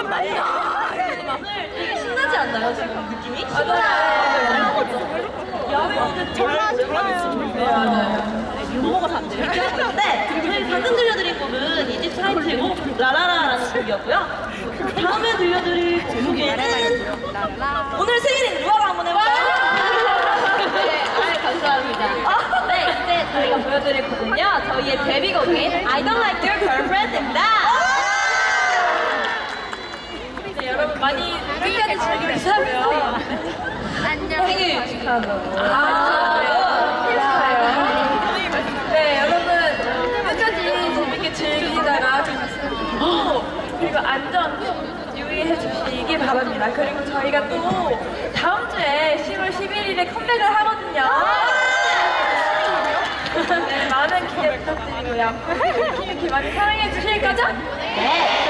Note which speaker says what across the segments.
Speaker 1: 이건 맞다. 신나지 않나요 지금 느낌이?
Speaker 2: 맞아요.
Speaker 1: 야외 정말 정말 유머가 담겨 있는데 저희 방금 들려드린 곡은 이집 사이트의 곡 라라라라는 곡이었고요. 다음에 들려드릴 곡은 오늘 생일인 루아가 한번 해볼까요?
Speaker 2: 네, 아, 감사합니다. 네, 이제 저희가 보여드릴 곡은요. 저희의 데뷔곡인 I Don't Like Your Girlfriend입니다. 사귀었어요. 안녕. 생일 축하하고. 아, 그래요? 네, 여러분 끝까지 재밌게 즐기다가 그리고 안전 유의해 주시기 바랍니다. 그리고 저희가 또 다음 주에 10월 11일에 컴백을 하거든요. 네, 많은 기대 부탁드리고요. 키키 많이 사랑해 주실 거죠? 네.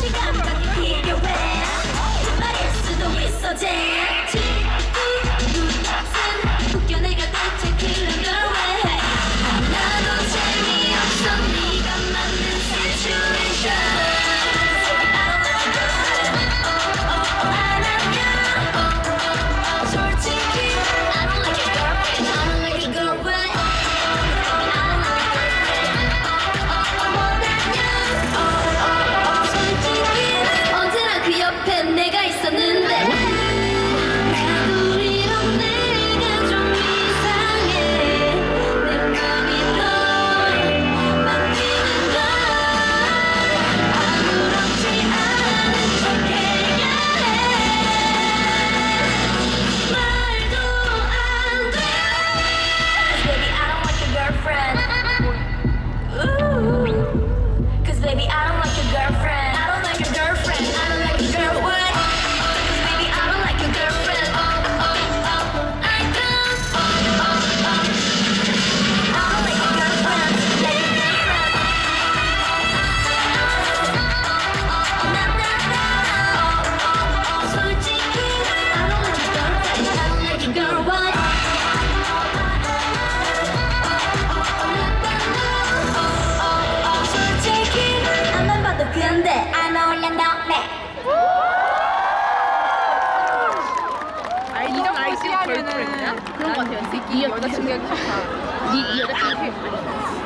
Speaker 3: 시간밖에 필요해. 말일 수도 있어 제
Speaker 4: 그런 거 같아요. 이 여자친구가 좋다. 이 여자친구